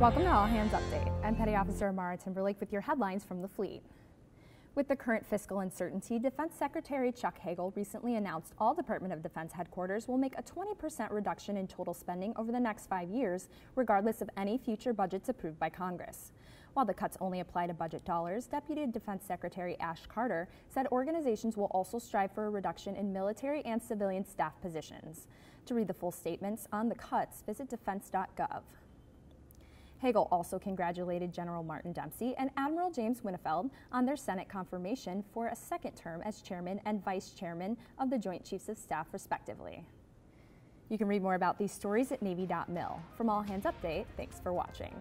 Welcome to All Hands Update. I'm Petty Officer Amara Timberlake with your headlines from the fleet. With the current fiscal uncertainty, Defense Secretary Chuck Hagel recently announced all Department of Defense headquarters will make a 20% reduction in total spending over the next five years, regardless of any future budgets approved by Congress. While the cuts only apply to budget dollars, Deputy Defense Secretary Ash Carter said organizations will also strive for a reduction in military and civilian staff positions. To read the full statements on the cuts, visit defense.gov. Hagel also congratulated General Martin Dempsey and Admiral James Winnefeld on their Senate confirmation for a second term as chairman and vice chairman of the Joint Chiefs of Staff, respectively. You can read more about these stories at Navy.mil. From All Hands Update, thanks for watching.